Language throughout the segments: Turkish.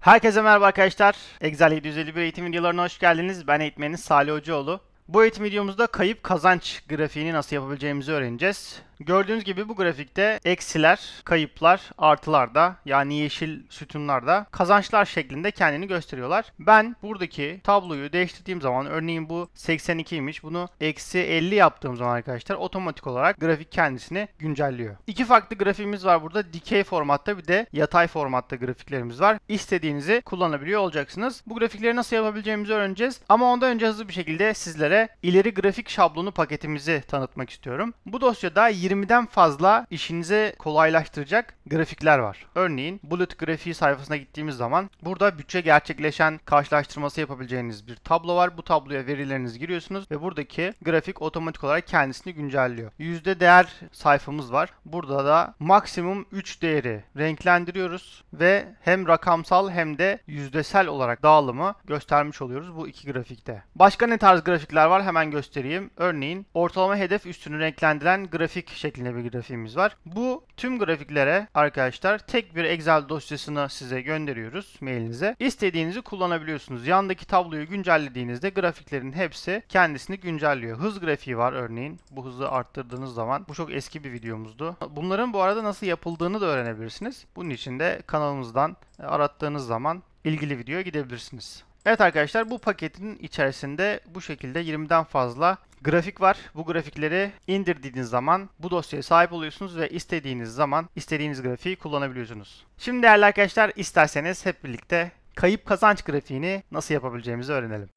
Herkese merhaba arkadaşlar. Excel 751 eğitim videolarına hoş geldiniz. Ben eğitmeniniz Salih Hocaoğlu. Bu eğitim videomuzda kayıp kazanç grafiğini nasıl yapabileceğimizi öğreneceğiz. Gördüğünüz gibi bu grafikte eksiler, kayıplar, artılar da yani yeşil sütunlar da kazançlar şeklinde kendini gösteriyorlar. Ben buradaki tabloyu değiştirdiğim zaman örneğin bu 82'ymiş bunu eksi 50 yaptığım zaman arkadaşlar otomatik olarak grafik kendisini güncelliyor. İki farklı grafiğimiz var burada. Dikey formatta bir de yatay formatta grafiklerimiz var. İstediğinizi kullanabiliyor olacaksınız. Bu grafikleri nasıl yapabileceğimizi öğreneceğiz. Ama ondan önce hızlı bir şekilde sizlere ileri grafik şablonu paketimizi tanıtmak istiyorum. Bu dosyada 20'den fazla işinize kolaylaştıracak grafikler var. Örneğin Bullet grafiği sayfasına gittiğimiz zaman burada bütçe gerçekleşen karşılaştırması yapabileceğiniz bir tablo var. Bu tabloya verilerinizi giriyorsunuz ve buradaki grafik otomatik olarak kendisini güncelliyor. Yüzde değer sayfamız var. Burada da maksimum 3 değeri renklendiriyoruz ve hem rakamsal hem de yüzdesel olarak dağılımı göstermiş oluyoruz bu iki grafikte. Başka ne tarz grafikler var hemen göstereyim. Örneğin ortalama hedef üstünü renklendiren grafik şeklinde bir grafiğimiz var. Bu tüm grafiklere arkadaşlar tek bir Excel dosyasını size gönderiyoruz mailinize. İstediğinizi kullanabiliyorsunuz. Yandaki tabloyu güncellediğinizde grafiklerin hepsi kendisini güncelliyor. Hız grafiği var örneğin. Bu hızı arttırdığınız zaman. Bu çok eski bir videomuzdu. Bunların bu arada nasıl yapıldığını da öğrenebilirsiniz. Bunun için de kanalımızdan arattığınız zaman ilgili videoya gidebilirsiniz. Evet arkadaşlar bu paketin içerisinde bu şekilde 20'den fazla grafik var. Bu grafikleri indirdiğiniz zaman bu dosyaya sahip oluyorsunuz ve istediğiniz zaman istediğiniz grafiği kullanabiliyorsunuz. Şimdi değerli arkadaşlar isterseniz hep birlikte kayıp kazanç grafiğini nasıl yapabileceğimizi öğrenelim.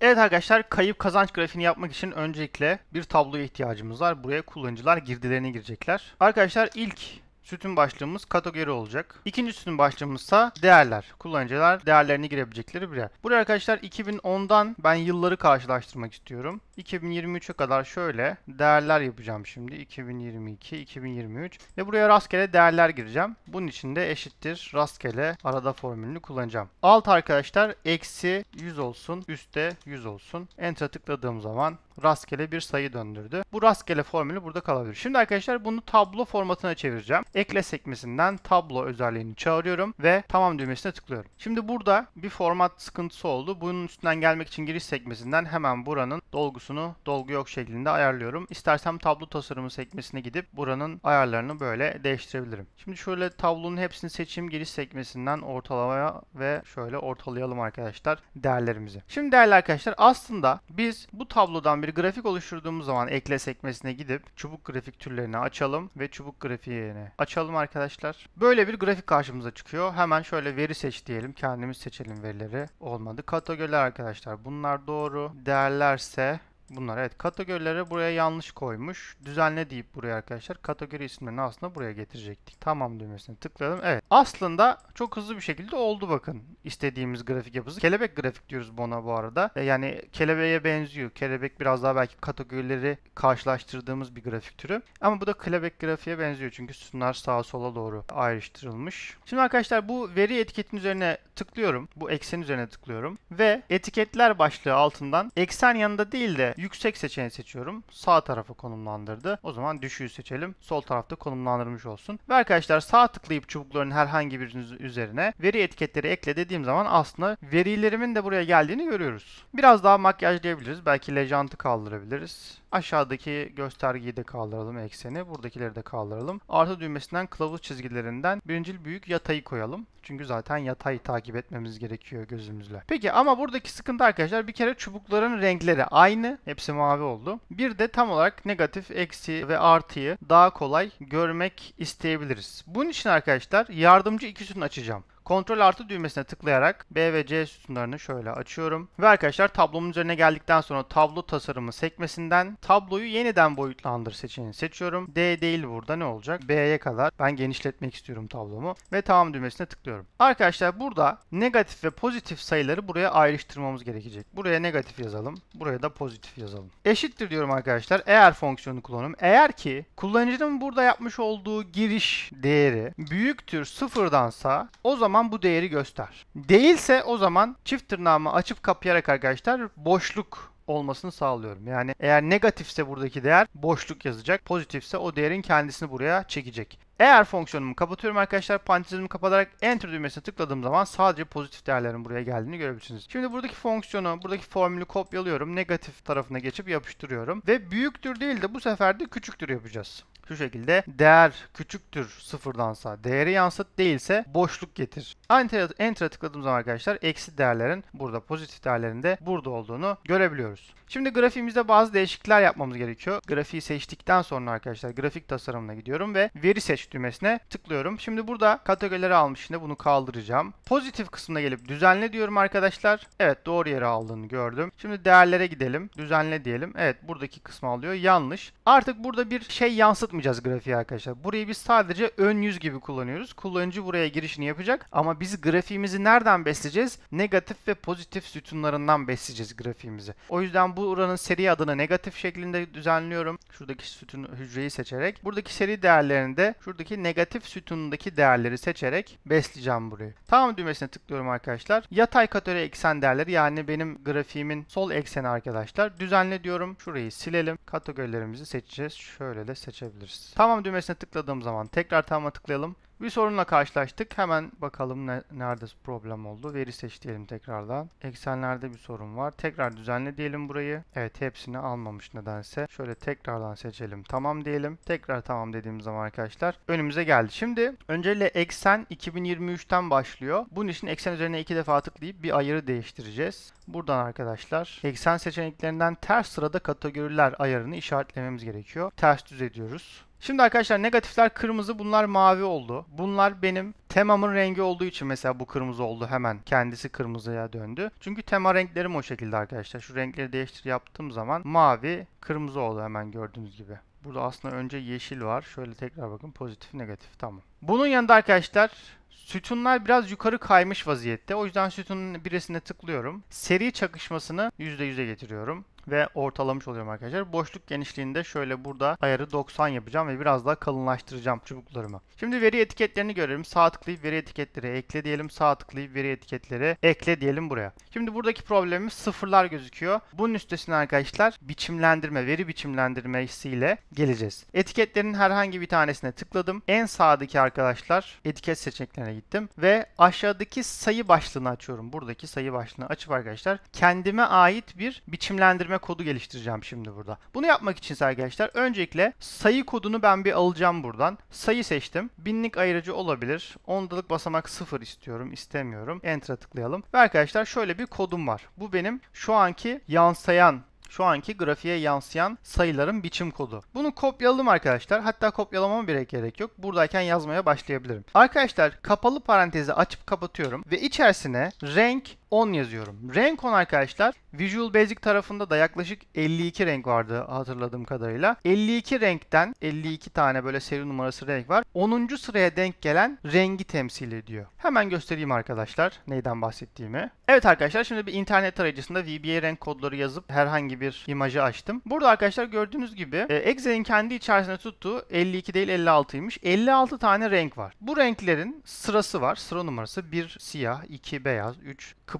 Evet arkadaşlar kayıp kazanç grafiğini yapmak için öncelikle bir tabloya ihtiyacımız var. Buraya kullanıcılar girdilerini girecekler. Arkadaşlar ilk sütun başlığımız kategori olacak. İkinci sütun başlığımızsa değerler. Kullanıcılar değerlerini girebilecekleri bir yer. Buraya arkadaşlar 2010'dan ben yılları karşılaştırmak istiyorum. 2023'e kadar şöyle değerler yapacağım şimdi. 2022, 2023 ve buraya rastgele değerler gireceğim. Bunun için de eşittir rastgele arada formülünü kullanacağım. Alt arkadaşlar eksi 100 olsun, üstte 100 olsun. Enter'a tıkladığım zaman rastgele bir sayı döndürdü. Bu rastgele formülü burada kalabilir. Şimdi arkadaşlar bunu tablo formatına çevireceğim. Ekle sekmesinden tablo özelliğini çağırıyorum ve tamam düğmesine tıklıyorum. Şimdi burada bir format sıkıntısı oldu. Bunun üstünden gelmek için giriş sekmesinden hemen buranın dolgusunu dolgu yok şeklinde ayarlıyorum. İstersem tablo tasarımı sekmesine gidip buranın ayarlarını böyle değiştirebilirim. Şimdi şöyle tablonun hepsini seçeyim. Giriş sekmesinden ortalamaya ve şöyle ortalayalım arkadaşlar değerlerimizi. Şimdi değerli arkadaşlar aslında biz bu tablodan bir grafik oluşturduğumuz zaman ekle sekmesine gidip çubuk grafik türlerini açalım ve çubuk grafiğini açalım arkadaşlar. Böyle bir grafik karşımıza çıkıyor. Hemen şöyle veri seç diyelim. Kendimiz seçelim verileri. Olmadı. Kategoriler arkadaşlar. Bunlar doğru. Değerlerse Bunlar evet kategorilere buraya yanlış koymuş. Düzenle deyip buraya arkadaşlar kategori isimlerini aslında buraya getirecektik. Tamam düğmesine tıkladım. Evet. Aslında çok hızlı bir şekilde oldu bakın. istediğimiz grafik yapısı. Kelebek grafik diyoruz buna bu arada. Yani kelebeğe benziyor. Kelebek biraz daha belki kategorileri karşılaştırdığımız bir grafik türü. Ama bu da kelebek grafiğe benziyor. Çünkü sütunlar sağa sola doğru ayrıştırılmış. Şimdi arkadaşlar bu veri etiketin üzerine tıklıyorum. Bu eksen üzerine tıklıyorum. Ve etiketler başlığı altından eksen yanında değil de yüksek seçeneği seçiyorum. Sağ tarafa konumlandırdı. O zaman düşüğü seçelim. Sol tarafta konumlandırmış olsun. Ve arkadaşlar sağ tıklayıp çubukların herhangi birinin üzerine veri etiketleri ekle dediğim zaman aslında verilerimin de buraya geldiğini görüyoruz. Biraz daha makyajlayabiliriz. Belki lejantı kaldırabiliriz. Aşağıdaki göstergeyi de kaldıralım ekseni. Buradakileri de kaldıralım. Artı düğmesinden kılavuz çizgilerinden birincil büyük yatayı koyalım. Çünkü zaten yatayı takip etmemiz gerekiyor gözümüzle. Peki ama buradaki sıkıntı arkadaşlar bir kere çubukların renkleri aynı. Hepsi mavi oldu. Bir de tam olarak negatif, eksi ve artıyı daha kolay görmek isteyebiliriz. Bunun için arkadaşlar yardımcı iki sütun açacağım. Kontrol artı düğmesine tıklayarak B ve C sütunlarını şöyle açıyorum. Ve arkadaşlar tablomun üzerine geldikten sonra tablo tasarımı sekmesinden tabloyu yeniden boyutlandır seçeneğini seçiyorum. D değil burada ne olacak? B'ye kadar ben genişletmek istiyorum tablomu. Ve tamam düğmesine tıklıyorum. Arkadaşlar burada negatif ve pozitif sayıları buraya ayrıştırmamız gerekecek. Buraya negatif yazalım. Buraya da pozitif yazalım. Eşittir diyorum arkadaşlar. Eğer fonksiyonu kullanım. Eğer ki kullanıcının burada yapmış olduğu giriş değeri büyüktür sıfırdansa o zaman zaman bu değeri göster. Değilse o zaman çift tırnağımı açıp kapayarak arkadaşlar boşluk olmasını sağlıyorum. Yani eğer negatifse buradaki değer boşluk yazacak. Pozitifse o değerin kendisini buraya çekecek. Eğer fonksiyonumu kapatıyorum arkadaşlar. Parantezimi kapatarak enter düğmesine tıkladığım zaman sadece pozitif değerlerin buraya geldiğini görebilirsiniz. Şimdi buradaki fonksiyonu, buradaki formülü kopyalıyorum. Negatif tarafına geçip yapıştırıyorum. Ve büyüktür değil de bu sefer de küçüktür yapacağız. Şu şekilde değer küçüktür sıfırdansa değeri yansıt değilse boşluk getir. Enter, enter'a tıkladığım zaman arkadaşlar eksi değerlerin burada pozitif değerlerin de burada olduğunu görebiliyoruz. Şimdi grafiğimizde bazı değişiklikler yapmamız gerekiyor. Grafiği seçtikten sonra arkadaşlar grafik tasarımına gidiyorum ve veri seç düğmesine tıklıyorum. Şimdi burada kategorileri almış şimdi bunu kaldıracağım. Pozitif kısmına gelip düzenle diyorum arkadaşlar. Evet doğru yere aldığını gördüm. Şimdi değerlere gidelim. Düzenle diyelim. Evet buradaki kısmı alıyor. Yanlış. Artık burada bir şey yansıtmayacağız grafiğe arkadaşlar. Burayı biz sadece ön yüz gibi kullanıyoruz. Kullanıcı buraya girişini yapacak ama biz grafiğimizi nereden besleyeceğiz? Negatif ve pozitif sütunlarından besleyeceğiz grafiğimizi. O yüzden bu buranın seri adını negatif şeklinde düzenliyorum. Şuradaki sütun hücreyi seçerek. Buradaki seri değerlerini de şuradaki negatif sütunundaki değerleri seçerek besleyeceğim burayı. Tamam düğmesine tıklıyorum arkadaşlar. Yatay kategori eksen değerleri yani benim grafiğimin sol ekseni arkadaşlar. Düzenle diyorum. Şurayı silelim. Kategorilerimizi seçeceğiz. Şöyle de seçebiliriz. Tamam düğmesine tıkladığım zaman tekrar tamama tıklayalım. Bir sorunla karşılaştık. Hemen bakalım ne, nerede problem oldu. Veri seç diyelim tekrardan. Eksenlerde bir sorun var. Tekrar düzenle diyelim burayı. Evet hepsini almamış nedense. Şöyle tekrardan seçelim. Tamam diyelim. Tekrar tamam dediğimiz zaman arkadaşlar önümüze geldi. Şimdi öncelikle eksen 2023'ten başlıyor. Bunun için eksen üzerine iki defa tıklayıp bir ayarı değiştireceğiz. Buradan arkadaşlar eksen seçeneklerinden ters sırada kategoriler ayarını işaretlememiz gerekiyor. Ters düz ediyoruz. Şimdi arkadaşlar negatifler kırmızı bunlar mavi oldu. Bunlar benim temamın rengi olduğu için mesela bu kırmızı oldu hemen kendisi kırmızıya döndü. Çünkü tema renklerim o şekilde arkadaşlar. Şu renkleri değiştir yaptığım zaman mavi kırmızı oldu hemen gördüğünüz gibi. Burada aslında önce yeşil var. Şöyle tekrar bakın pozitif negatif tamam. Bunun yanında arkadaşlar Sütunlar biraz yukarı kaymış vaziyette. O yüzden sütunun birisine tıklıyorum. Seri çakışmasını %100'e getiriyorum ve ortalamış oluyorum arkadaşlar. Boşluk genişliğinde şöyle burada ayarı 90 yapacağım ve biraz daha kalınlaştıracağım çubuklarımı. Şimdi veri etiketlerini görelim. Sağ tıklayıp veri etiketleri ekle diyelim. Sağ tıklayıp veri etiketleri ekle diyelim buraya. Şimdi buradaki problemimiz sıfırlar gözüküyor. Bunun üstesine arkadaşlar biçimlendirme, veri biçimlendirmesiyle geleceğiz. Etiketlerin herhangi bir tanesine tıkladım. En sağdaki arkadaşlar etiket seçeneklerine gittim ve aşağıdaki sayı başlığını açıyorum. Buradaki sayı başlığını açıp arkadaşlar kendime ait bir biçimlendirme kodu geliştireceğim şimdi burada. Bunu yapmak için arkadaşlar öncelikle sayı kodunu ben bir alacağım buradan. Sayı seçtim. Binlik ayırıcı olabilir. Ondalık basamak 0 istiyorum. istemiyorum. Enter'a tıklayalım. Ve arkadaşlar şöyle bir kodum var. Bu benim şu anki yansıyan şu anki grafiğe yansıyan sayıların biçim kodu. Bunu kopyaladım arkadaşlar. Hatta kopyalamama bile gerek yok. Buradayken yazmaya başlayabilirim. Arkadaşlar kapalı parantezi açıp kapatıyorum ve içerisine renk 10 yazıyorum. Renk 10 arkadaşlar Visual Basic tarafında da yaklaşık 52 renk vardı hatırladığım kadarıyla. 52 renkten 52 tane böyle seri numarası renk var. 10. sıraya denk gelen rengi temsil ediyor. Hemen göstereyim arkadaşlar neyden bahsettiğimi. Evet arkadaşlar şimdi bir internet tarayıcısında VBA renk kodları yazıp herhangi bir imajı açtım. Burada arkadaşlar gördüğünüz gibi e, Excel'in kendi içerisinde tuttuğu 52 değil 56'ymış. 56 tane renk var. Bu renklerin sırası var. Sıra numarası 1 siyah, 2 beyaz, 3 kıpkırmızı,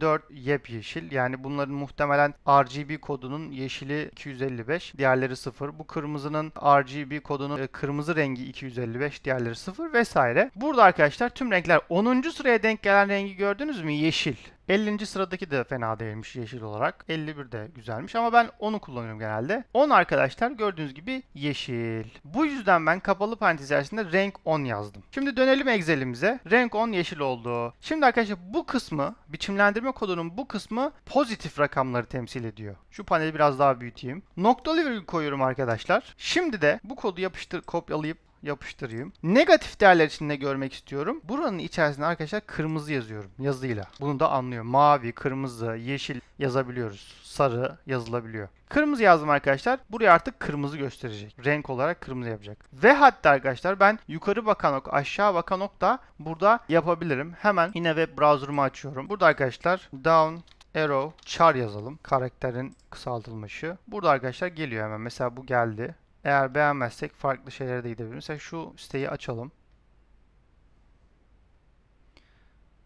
4 yepyeşil. Yani bunların muhtemelen RGB kodunun yeşili 255, diğerleri 0. Bu kırmızının RGB kodunun e, kırmızı rengi 255, diğerleri 0 vesaire. Burada arkadaşlar tüm renkler 10. sıraya denk gelen rengi gördünüz mü? Yeşil. 50. sıradaki de fena değilmiş yeşil olarak. 51 de güzelmiş ama ben onu kullanıyorum genelde. 10 arkadaşlar gördüğünüz gibi yeşil. Bu yüzden ben kapalı parantez içerisinde renk 10 yazdım. Şimdi dönelim Excel'imize. Renk 10 yeşil oldu. Şimdi arkadaşlar bu kısmı biçimlendirme kodunun bu kısmı pozitif rakamları temsil ediyor. Şu paneli biraz daha büyüteyim. Noktalı virgül koyuyorum arkadaşlar. Şimdi de bu kodu yapıştır kopyalayıp yapıştırayım. Negatif değerler için ne görmek istiyorum? Buranın içerisinde arkadaşlar kırmızı yazıyorum yazıyla. Bunu da anlıyor. Mavi, kırmızı, yeşil yazabiliyoruz. Sarı yazılabiliyor. Kırmızı yazdım arkadaşlar. Buraya artık kırmızı gösterecek. Renk olarak kırmızı yapacak. Ve hatta arkadaşlar ben yukarı bakan ok, aşağı bakan ok da burada yapabilirim. Hemen yine web browser'ımı açıyorum. Burada arkadaşlar down arrow char yazalım. Karakterin kısaltılmışı. Burada arkadaşlar geliyor hemen. Mesela bu geldi. Eğer beğenmezsek farklı şeylere de gidebiliriz. Mesela şu siteyi açalım.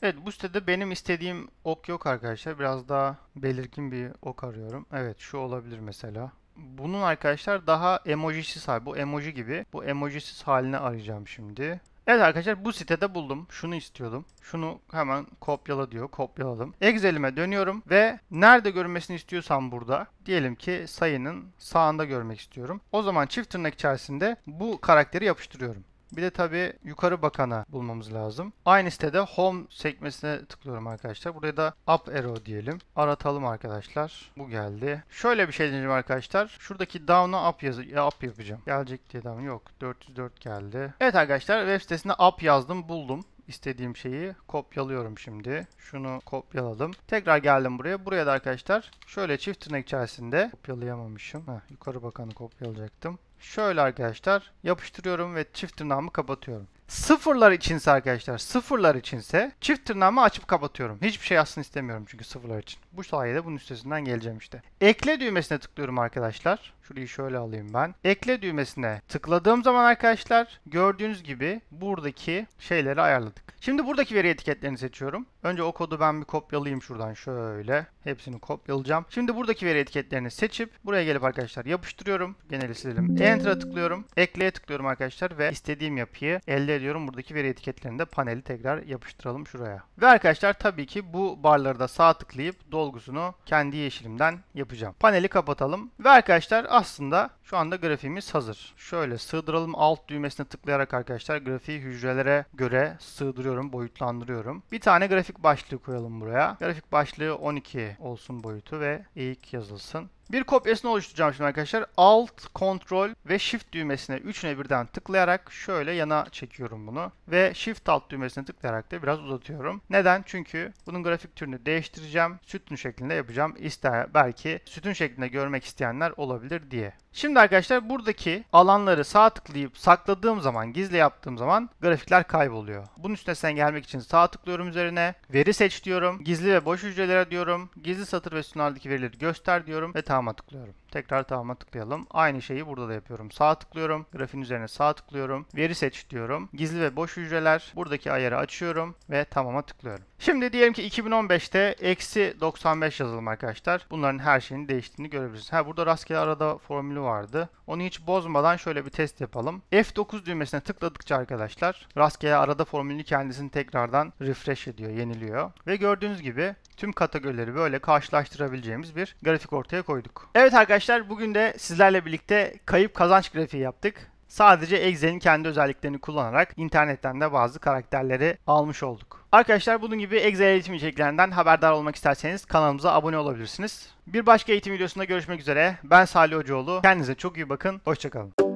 Evet bu sitede benim istediğim ok yok arkadaşlar. Biraz daha belirgin bir ok arıyorum. Evet şu olabilir mesela. Bunun arkadaşlar daha emojisiz hali. Bu emoji gibi. Bu emojisiz halini arayacağım şimdi. Evet arkadaşlar bu sitede buldum. Şunu istiyordum. Şunu hemen kopyala diyor. Kopyaladım. Excel'ime dönüyorum ve nerede görünmesini istiyorsam burada diyelim ki sayının sağında görmek istiyorum. O zaman çift tırnak içerisinde bu karakteri yapıştırıyorum. Bir de tabii yukarı bakana bulmamız lazım. Aynı sitede home sekmesine tıklıyorum arkadaşlar. Buraya da up arrow diyelim. Aratalım arkadaşlar. Bu geldi. Şöyle bir şey deneyeceğim arkadaşlar. Şuradaki down'a up yazı ya up yapacağım. Gelecek diye down yok. 404 geldi. Evet arkadaşlar web sitesine up yazdım buldum istediğim şeyi kopyalıyorum şimdi. Şunu kopyaladım. Tekrar geldim buraya. Buraya da arkadaşlar şöyle çift tırnak içerisinde kopyalayamamışım. Heh, yukarı bakanı kopyalayacaktım. Şöyle arkadaşlar yapıştırıyorum ve çift tırnağımı kapatıyorum. Sıfırlar içinse arkadaşlar sıfırlar içinse çift tırnağımı açıp kapatıyorum. Hiçbir şey yazsın istemiyorum çünkü sıfırlar için. Bu sayede bunun üstesinden geleceğim işte. Ekle düğmesine tıklıyorum arkadaşlar. Şurayı şöyle alayım ben. Ekle düğmesine tıkladığım zaman arkadaşlar gördüğünüz gibi buradaki şeyleri ayarladık. Şimdi buradaki veri etiketlerini seçiyorum. Önce o kodu ben bir kopyalayayım şuradan şöyle. Hepsini kopyalayacağım. Şimdi buradaki veri etiketlerini seçip buraya gelip arkadaşlar yapıştırıyorum. Geneli silelim. Enter'a tıklıyorum. Ekleye tıklıyorum arkadaşlar ve istediğim yapıyı elde ediyorum. Buradaki veri etiketlerini de paneli tekrar yapıştıralım şuraya. Ve arkadaşlar tabii ki bu barları da sağ tıklayıp dolgusunu kendi yeşilimden yapacağım. Paneli kapatalım. Ve arkadaşlar aslında şu anda grafiğimiz hazır. Şöyle sığdıralım alt düğmesine tıklayarak arkadaşlar grafiği hücrelere göre sığdırıyorum, boyutlandırıyorum. Bir tane grafik başlığı koyalım buraya. Grafik başlığı 12 olsun boyutu ve eğik yazılsın. Bir kopyasını oluşturacağım şimdi arkadaşlar. Alt, Ctrl ve Shift düğmesine üçüne birden tıklayarak şöyle yana çekiyorum bunu. Ve Shift Alt düğmesine tıklayarak da biraz uzatıyorum. Neden? Çünkü bunun grafik türünü değiştireceğim. Sütun şeklinde yapacağım. İster belki sütun şeklinde görmek isteyenler olabilir diye. Şimdi arkadaşlar buradaki alanları sağ tıklayıp sakladığım zaman, gizli yaptığım zaman grafikler kayboluyor. Bunun üstesinden gelmek için sağ tıklıyorum üzerine. Veri seç diyorum. Gizli ve boş hücrelere diyorum. Gizli satır ve sütunlardaki verileri göster diyorum ve tamama tıklıyorum. Tekrar tamama tıklayalım. Aynı şeyi burada da yapıyorum. Sağ tıklıyorum. Grafiğin üzerine sağ tıklıyorum. Veri seç diyorum. Gizli ve boş hücreler. Buradaki ayarı açıyorum ve tamama tıklıyorum. Şimdi diyelim ki 2015'te eksi 95 yazalım arkadaşlar. Bunların her şeyin değiştiğini görebilirsiniz. Ha burada rastgele arada formülü vardı. Onu hiç bozmadan şöyle bir test yapalım. F9 düğmesine tıkladıkça arkadaşlar rastgele arada formülünü kendisini tekrardan refresh ediyor, yeniliyor. Ve gördüğünüz gibi tüm kategorileri böyle karşılaştırabileceğimiz bir grafik ortaya koyduk. Evet arkadaşlar bugün de sizlerle birlikte kayıp kazanç grafiği yaptık. Sadece Excel'in kendi özelliklerini kullanarak internetten de bazı karakterleri almış olduk. Arkadaşlar bunun gibi Excel eğitim içeriklerinden haberdar olmak isterseniz kanalımıza abone olabilirsiniz. Bir başka eğitim videosunda görüşmek üzere. Ben Salih Hocaoğlu. Kendinize çok iyi bakın. Hoşçakalın.